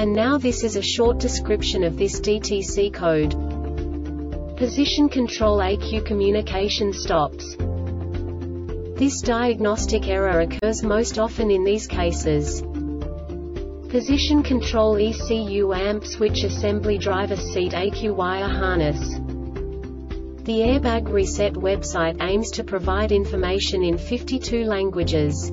And now this is a short description of this DTC code. Position control ECU communication stops. This diagnostic error occurs most often in these cases. Position control ECU amp switch assembly driver seat ECU wire harness. The Airbag Reset website aims to provide information in 52 languages.